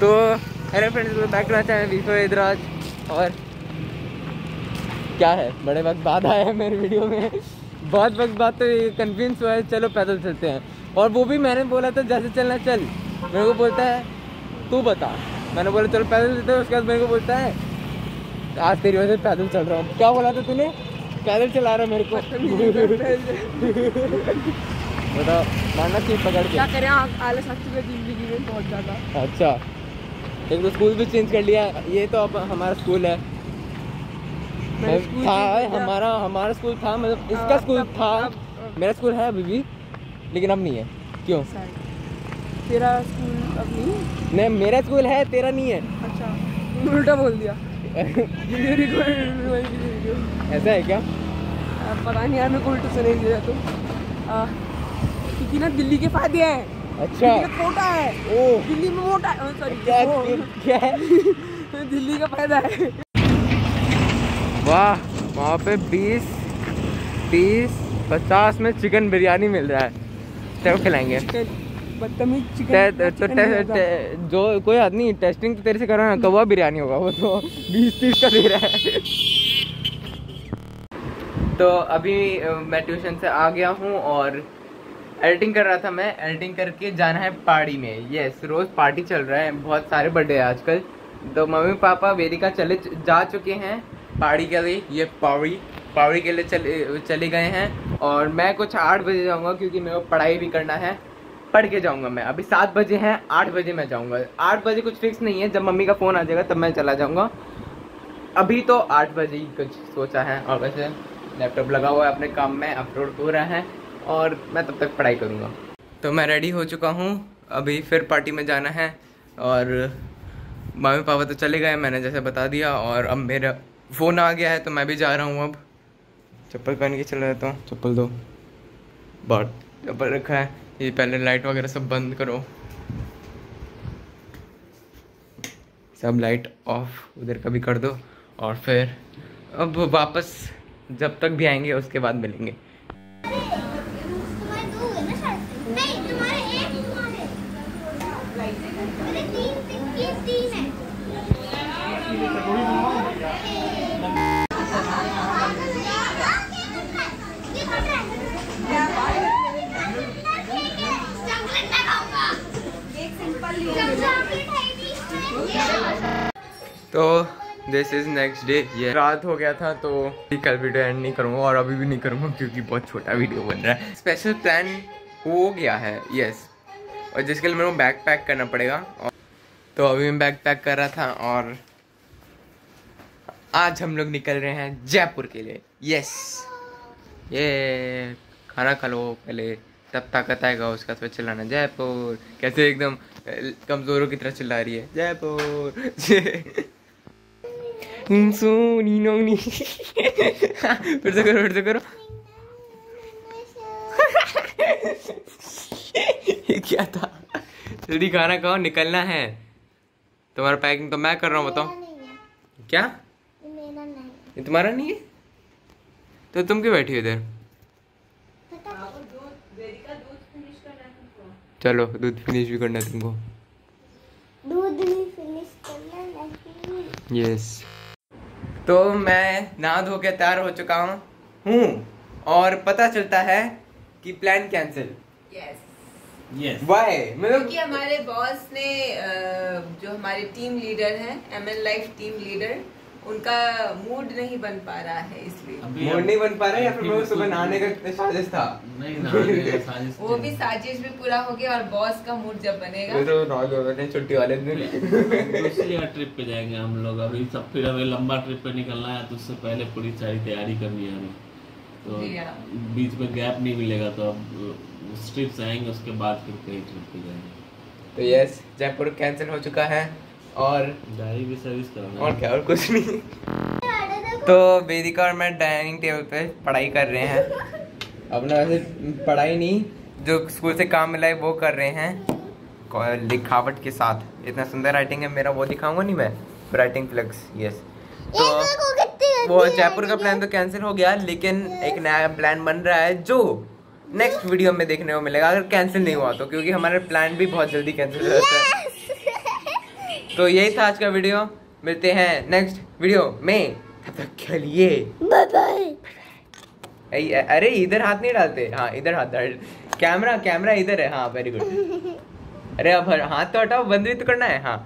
तो hello friends back to channel विफो इधराज और क्या है? बड़े वक्त बाद आया है मेरे वीडियो में। बहुत वक्त बाद तो कन्विंस हुआ है चलो पैदल चलते हैं। और वो भी मैंने बोला था जैसे चलना चल। मेरे को बोलता है तू बता। मैंने बोला चलो पैदल चलते हैं। उसके बाद मेरे को बोलता है आज तेरी वजह से पैदल चल रहा हूँ। क्या बोला था तूने? पैदल चला रहा है मेरे को। बताओ मारना सीट पकड़ के। क्या करें आलस ज़िंदगी में बहुत ज़्यादा। अच्छा। एक तो स्कूल भी चेंज कर लिया। ये तो अब हमारा स्कूल है। स्कूल था हमारा हमारा स्कूल था मतलब इसका अब- स्कूल था। अब- अब- मेरा स्कूल है अभी भी लेकिन अब नहीं है। क्यों? तेरा स्कूल अब नहीं नहीं मेरा स्कूल है तेरा नहीं है। अच्छा उल्टा बोल दिया। ऐसा है क्या? पता नहीं यार मेरे को उल्टा सुनाई दे रहा तो। क्योंकि ना दिल्ली के फ़ायदे हैं। अच्छा। कोटा है। ओ। दिल्ली में मोटा है। सॉरी क्या क्या है। दिल्ली का फ़ायदा है। वाह वहाँ पे बीस तीस पचास में चिकन बिरयानी मिल रहा है। चलो खिलाएँगे। बदतमीज चिकन तो चिकन जो कोई आदमी टेस्टिंग तो तेरे से कर रहा है कौवा बिरयानी होगा वो तो। बीस तीस का दे रहा है। तो अभी मैं ट्यूशन से आ गया हूँ और एडिटिंग कर रहा था मैं, एडिटिंग करके जाना है पहाड़ी में। यस रोज पार्टी चल रहा है, बहुत सारे बर्थडे है आजकल। तो मम्मी पापा वेदिका चले जा चुके हैं पहाड़ी के लिए, ये पावड़ी पहाड़ी के लिए चले चले गए हैं। और मैं कुछ आठ बजे जाऊँगा क्योंकि मेरे को पढ़ाई भी करना है, पढ़ के जाऊँगा मैं। अभी सात बजे हैं, आठ बजे मैं जाऊँगा। आठ बजे कुछ फिक्स नहीं है, जब मम्मी का फ़ोन आ जाएगा तब मैं चला जाऊँगा। अभी तो आठ बजे ही कुछ सोचा है, और वैसे लैपटॉप लगा हुआ है अपने काम में अपलोड हो रहा है। और मैं तब तक पढ़ाई करूँगा। तो मैं रेडी हो चुका हूँ। अभी फिर पार्टी में जाना है और मम्मी पापा तो चले गए मैंने जैसे बता दिया और अब मेरा फ़ोन आ गया है तो मैं भी जा रहा हूँ अब। चप्पल पहन के चला जाता हूँ। चप्पल दो। बहुत चप्पल रखा है। ये पहले लाइट वगैरह सब बंद करो। सब लाइट ऑफ़ उधर का भी कर दो और फिर अब वापस जब तक भी आएँगे उसके बाद मिलेंगे तुम्हारे दो है ना शायद नहीं तुम्हारे एक तुम्हारे मेरे तीन तीन तीन तीन है तो दिस इज़ नेक्स्ट डे ये रात हो गया था तो कल वीडियो एंड नहीं करूँगा और अभी भी नहीं करूँगा क्योंकि बहुत छोटा वीडियो बन रहा है। स्पेशल प्लान हो गया है यस और जिसके लिए मेरे को बैग पैक करना पड़ेगा और तो अभी मैं बैग पैक कर रहा था और आज हम लोग निकल रहे हैं जयपुर के लिए। यस ये खाना खा लो पहले। तब ताकत आएगा उसका तो चिल्लाना, जयपुर। कैसे एकदम कमजोरों की तरह चिल्ला रही है। जयपुर। सोनी नोनी। फिर से करो, फिर से करो। ये क्या था? जल्दी खाना खाओ निकलना है। तुम्हारा पैकिंग तो मैं कर रहा हूँ बताओ। क्या? मेरा नहीं ये तुम्हारा नहीं है? तो तुम क्यों बैठी हो इधर? चलो दूध फिनिश भी करना है तुमको। दूध भी फिनिश करना नहीं। यस तो मैं नहा धो के तैयार हो चुका हूँ हूँ। और पता चलता है कि plan cancel yes yes why मतलब क्योंकि हमारे बॉस ने जो हमारे टीम लीडर हैं M N life team leader उनका मूड नहीं बन पा रहा है इसलिए। मूड नहीं बन पा रहा है या फिर सुबह नहाने का साजिश था? नहीं नहाने साजिश वो भी साजिश भी पूरा हो गया और बॉस का मूड जब बनेगा। तो नॉर्मल हो गए छुट्टी वाले दिन दूसरी ट्रिप पे जाएँगे हम लोग। अभी सब फिर अभी लंबा ट्रिप पे निकलना है तो उससे पहले पूरी सारी तैयारी करनी है हमें। तो हाँ। बीच में गैप नहीं मिलेगा तो अब ट्रिप से आएँगे उसके बाद फिर कहीं ट्रिप पे जाएँगे। तो यस जयपुर कैंसिल हो चुका है और गाड़ी भी सर्विस कराना और क्या और कुछ नहीं। तो वेदिका और मैं डाइनिंग टेबल पे पढ़ाई कर रहे हैं। अपना वैसे पढ़ाई नहीं जो स्कूल से काम मिला है वो कर रहे हैं। लिखावट के साथ। इतना सुंदर राइटिंग है मेरा वो दिखाऊँगा नहीं मैं? राइटिंग फ्लेक्स यस तो वो जयपुर का प्लान तो कैंसिल हो गया लेकिन एक नया प्लान बन रहा है जो नेक्स्ट वीडियो में देखने को मिलेगा। अगर कैंसिल नहीं हुआ तो क्योंकि हमारा प्लान भी बहुत जल्दी कैंसिल हो जाता है। तो यही था आज का वीडियो मिलते हैं नेक्स्ट वीडियो में। तब तक के लिए। बाय बाय अरे इधर हाथ नहीं डालते। हाँ इधर हाथ डाल। कैमरा कैमरा इधर है। हाँ वेरी गुड अरे अब हाथ तो हटाओ बंद भी तो करना है। हाँ।